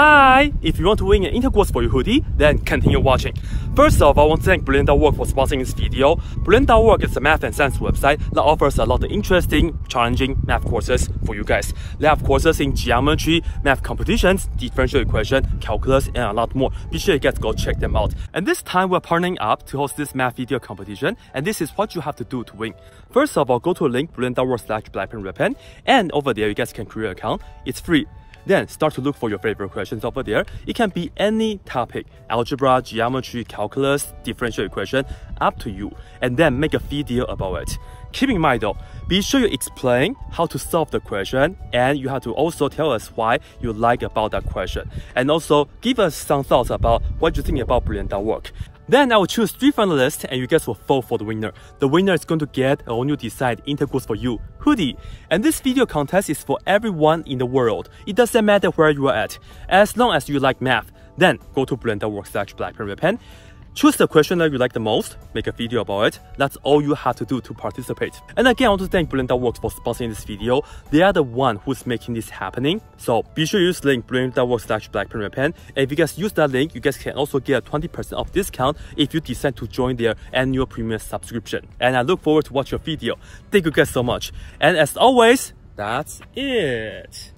Hi! If you want to win an integrals for your hoodie, then continue watching. First off, I want to thank Brilliant.org for sponsoring this video. Brilliant.org is a math and science website that offers a lot of interesting, challenging math courses for you guys. They have courses in geometry, math competitions, differential equation, calculus, and a lot more. Be sure you guys go check them out. And this time we're partnering up to host this math video competition, and this is what you have to do to win. First of all, go to a link brilliant.org slash and over there you guys can create an account. It's free. Then start to look for your favorite questions over there. It can be any topic, algebra, geometry, calculus, differential equation, up to you. And then make a video about it. Keep in mind though, be sure you explain how to solve the question and you have to also tell us why you like about that question. And also give us some thoughts about what you think about Brilliant.org. Then I will choose three finalists and you guys will vote for the winner. The winner is going to get a new design integrals for you hoodie. And this video contest is for everyone in the world. It doesn't matter where you are at. As long as you like math, then go to Blender slash Blackpen Choose the question that you like the most, make a video about it. That's all you have to do to participate. And again, I want to thank Brilliant.works for sponsoring this video. They are the one who's making this happening. So be sure to use link brilliant.works slash And if you guys use that link, you guys can also get a 20% off discount if you decide to join their annual premium subscription. And I look forward to watch your video. Thank you guys so much. And as always, that's it.